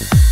you